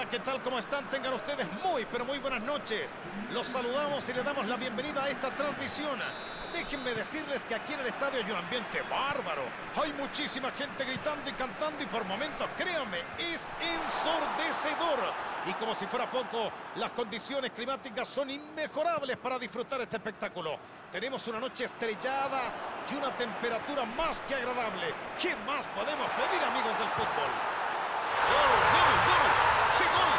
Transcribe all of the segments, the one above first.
Hola, ¿qué tal? ¿Cómo están? Tengan ustedes muy, pero muy buenas noches. Los saludamos y le damos la bienvenida a esta transmisión. Déjenme decirles que aquí en el estadio hay un ambiente bárbaro. Hay muchísima gente gritando y cantando y por momentos, créanme, es ensordecedor. Y como si fuera poco, las condiciones climáticas son inmejorables para disfrutar este espectáculo. Tenemos una noche estrellada y una temperatura más que agradable. ¿Qué más podemos pedir, amigos del fútbol? ¡Gol, gol, gol! ¡Sí, gol!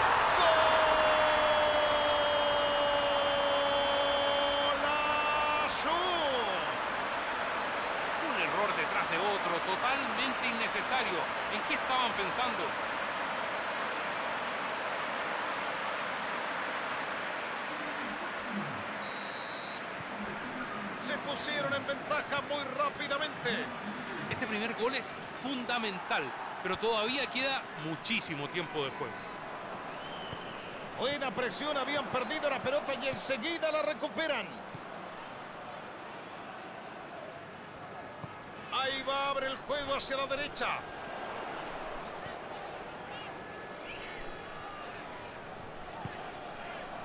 ¡Golazo! Un error detrás de otro, totalmente innecesario. ¿En qué estaban pensando? Se pusieron en ventaja muy rápidamente. Este primer gol es fundamental, pero todavía queda muchísimo tiempo de juego. Buena presión, habían perdido la pelota y enseguida la recuperan. Ahí va, abre el juego hacia la derecha.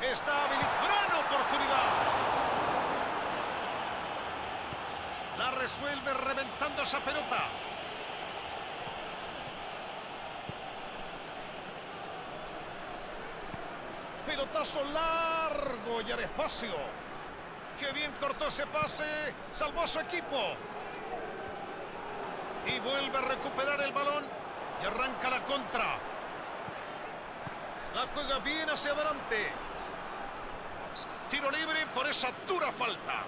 Está habilitado. ¡Gran oportunidad! La resuelve reventando esa pelota. Pelotazo largo y al espacio. Qué bien cortó ese pase. Salvó a su equipo. Y vuelve a recuperar el balón. Y arranca la contra. La juega bien hacia adelante. Tiro libre por esa dura falta.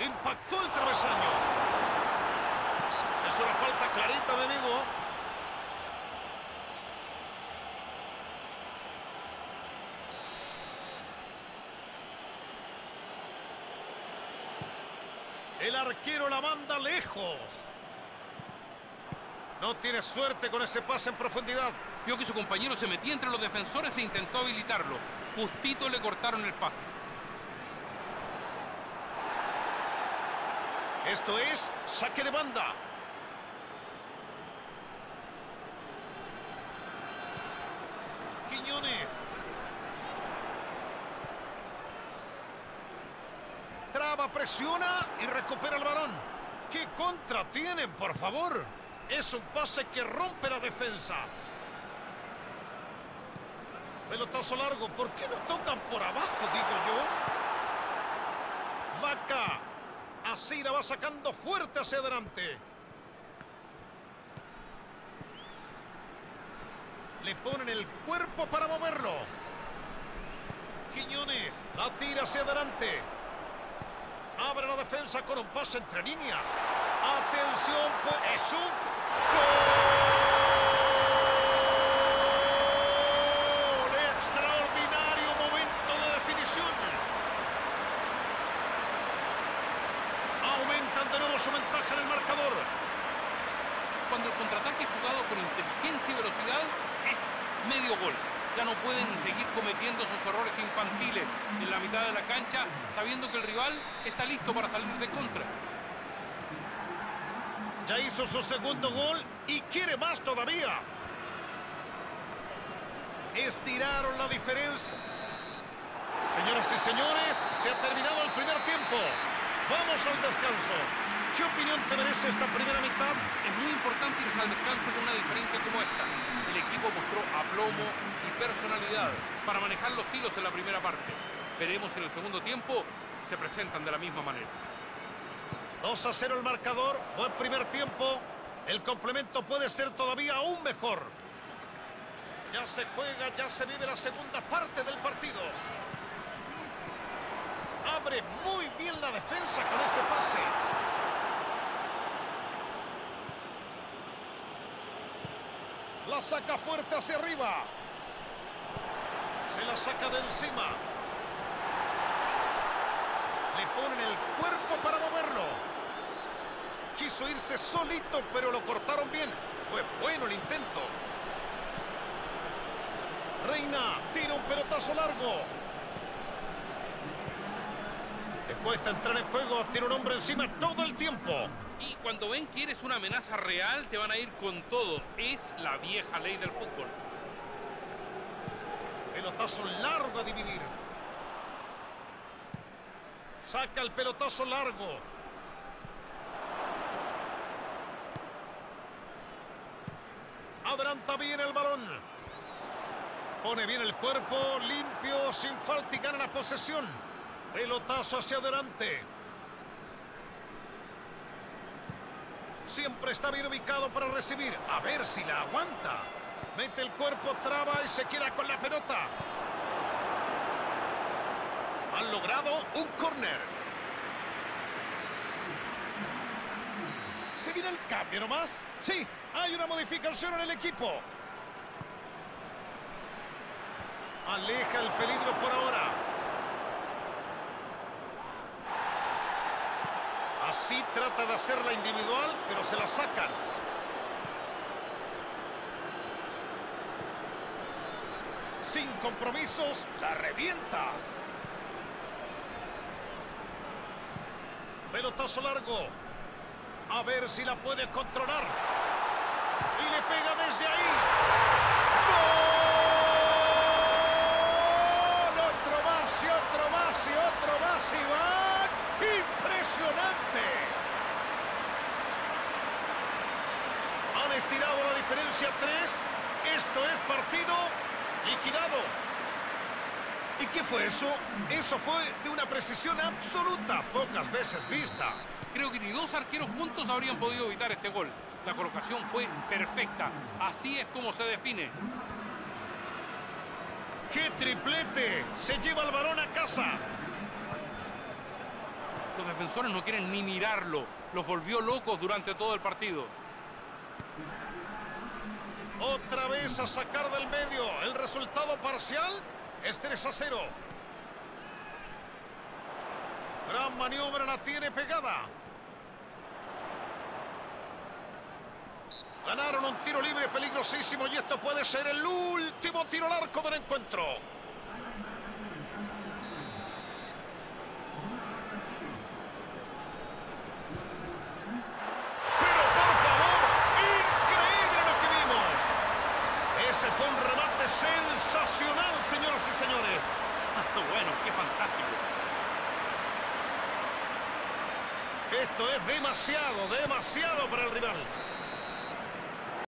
Impactó el travesaño. Es una falta clarita, me digo. El arquero la manda lejos. No tiene suerte con ese pase en profundidad. Vio que su compañero se metía entre los defensores e intentó habilitarlo. Justito le cortaron el pase. Esto es saque de banda. Quiñones. Traba, presiona y recupera el balón. ¿Qué contra tienen, por favor? Es un pase que rompe la defensa. Pelotazo largo. ¿Por qué no tocan por abajo, La va sacando fuerte hacia adelante. Le ponen el cuerpo para moverlo. Quiñones la tira hacia adelante. Abre la defensa con un pase entre líneas. Atención, pues, es un gol. Su ventaja en el marcador. Cuando el contraataque es jugado con inteligencia y velocidad, es medio gol. Ya no pueden seguir cometiendo sus errores infantiles en la mitad de la cancha, sabiendo que el rival está listo para salir de contra. Ya hizo su segundo gol y quiere más todavía. Estiraron la diferencia. Señoras y señores, se ha terminado el primer tiempo. Vamos al descanso. ¿Qué opinión te merece esta primera mitad? Es muy importante irse al descanso con una diferencia como esta. El equipo mostró aplomo y personalidad para manejar los hilos en la primera parte. Veremos si en el segundo tiempo se presentan de la misma manera. 2 a 0 el marcador. Buen primer tiempo. El complemento puede ser todavía aún mejor. Ya se juega, ya se vive la segunda parte del partido. Abre muy bien la defensa con este pase. La saca fuerte hacia arriba. Se la saca de encima. Le ponen el cuerpo para moverlo. Quiso irse solito, pero lo cortaron bien. Fue bueno el intento. Reina tira un pelotazo largo. Le cuesta entrar en juego, tiene un hombre encima todo el tiempo. Y cuando ven que eres una amenaza real, te van a ir con todo. Es la vieja ley del fútbol. Pelotazo largo a dividir. Saca el pelotazo largo. Adelanta bien el balón. Pone bien el cuerpo, limpio, sin falta y gana la posesión. Pelotazo hacia adelante. Siempre está bien ubicado para recibir. A ver si la aguanta. Mete el cuerpo, traba y se queda con la pelota. Han logrado un córner. ¿Se viene el cambio nomás? Sí, hay una modificación en el equipo. Aleja el peligro por ahora. Así trata de hacerla individual, pero se la sacan. Sin compromisos, la revienta. Pelotazo largo. A ver si la puede controlar. Y le pega desde ahí. ¡Gol! Otro más y otro más y otro más y van. ¡Impresionante! Han estirado la diferencia a tres. Esto es partido liquidado. ¿Y qué fue eso? Eso fue de una precisión absoluta, pocas veces vista. Creo que ni dos arqueros juntos habrían podido evitar este gol. La colocación fue perfecta. Así es como se define. ¡Qué triplete! Se lleva el varón a casa. Los defensores no quieren ni mirarlo. Los volvió locos durante todo el partido. Otra a sacar del medio. El resultado parcial es 3 a 0. Gran maniobra la tiene pegada. Ganaron un tiro libre peligrosísimo y esto puede ser el último tiro al arco del encuentro. Pero por favor, increíble lo que vimos. Ese fue un remate sensacional, señoras y señores. bueno, qué fantástico. Esto es demasiado, demasiado para el rival.